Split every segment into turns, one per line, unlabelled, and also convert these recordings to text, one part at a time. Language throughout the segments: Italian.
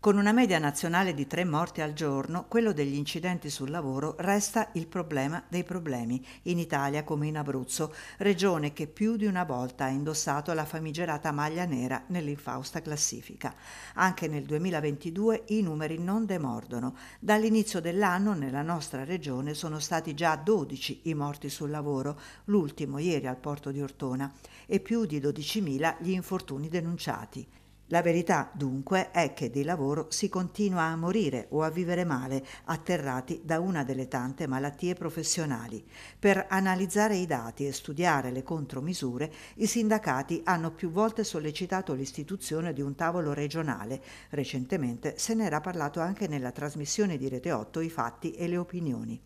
Con una media nazionale di tre morti al giorno, quello degli incidenti sul lavoro resta il problema dei problemi, in Italia come in Abruzzo, regione che più di una volta ha indossato la famigerata maglia nera nell'infausta classifica. Anche nel 2022 i numeri non demordono. Dall'inizio dell'anno nella nostra regione sono stati già 12 i morti sul lavoro, l'ultimo ieri al porto di Ortona, e più di 12.000 gli infortuni denunciati. La verità dunque è che di lavoro si continua a morire o a vivere male, atterrati da una delle tante malattie professionali. Per analizzare i dati e studiare le contromisure, i sindacati hanno più volte sollecitato l'istituzione di un tavolo regionale. Recentemente se n'era parlato anche nella trasmissione di Rete 8 I fatti e le opinioni.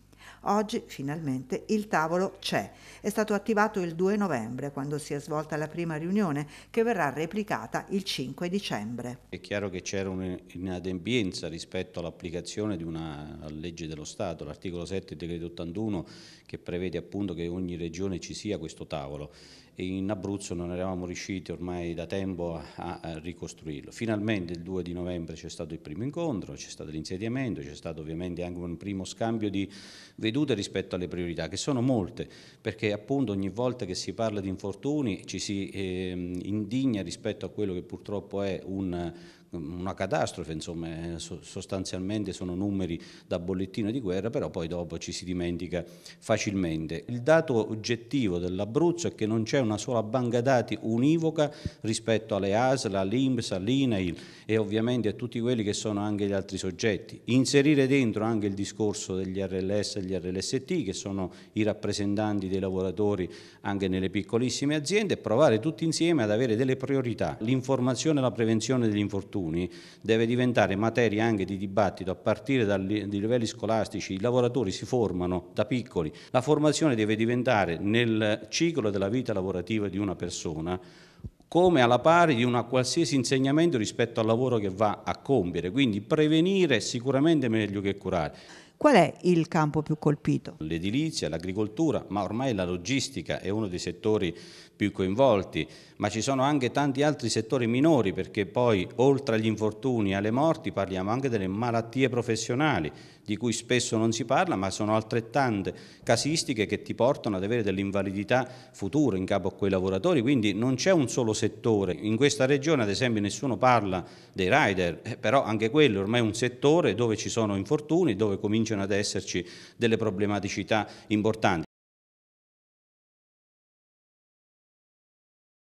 Oggi finalmente il tavolo c'è. È stato attivato il 2 novembre quando si è svolta la prima riunione che verrà replicata il 5 dicembre.
È chiaro che c'era un'inadempienza rispetto all'applicazione di una legge dello Stato, l'articolo 7 del decreto 81 che prevede appunto che ogni regione ci sia questo tavolo in Abruzzo non eravamo riusciti ormai da tempo a ricostruirlo. Finalmente il 2 di novembre c'è stato il primo incontro, c'è stato l'insediamento, c'è stato ovviamente anche un primo scambio di vedute rispetto alle priorità, che sono molte, perché appunto ogni volta che si parla di infortuni ci si eh, indigna rispetto a quello che purtroppo è un una catastrofe, insomma, eh, sostanzialmente sono numeri da bollettino di guerra, però poi dopo ci si dimentica facilmente. Il dato oggettivo dell'Abruzzo è che non c'è una sola banca dati univoca rispetto alle ASL, all'INPS, all'INAIL e ovviamente a tutti quelli che sono anche gli altri soggetti. Inserire dentro anche il discorso degli RLS e gli RLST, che sono i rappresentanti dei lavoratori anche nelle piccolissime aziende, e provare tutti insieme ad avere delle priorità. L'informazione e la prevenzione degli infortuni deve diventare materia anche di dibattito a partire dai livelli scolastici, i lavoratori si formano da piccoli, la formazione deve diventare nel ciclo della vita lavorativa di una persona come alla pari di un qualsiasi insegnamento rispetto al lavoro che va a compiere, quindi prevenire è sicuramente meglio che curare.
Qual è il campo più colpito?
L'edilizia, l'agricoltura, ma ormai la logistica è uno dei settori più coinvolti, ma ci sono anche tanti altri settori minori perché poi oltre agli infortuni e alle morti parliamo anche delle malattie professionali di cui spesso non si parla ma sono altrettante casistiche che ti portano ad avere delle invalidità future in capo a quei lavoratori, quindi non c'è un solo settore. In questa regione ad esempio nessuno parla dei rider, eh, però anche quello ormai è un settore dove ci sono infortuni, dove cominciano ad esserci delle problematicità importanti.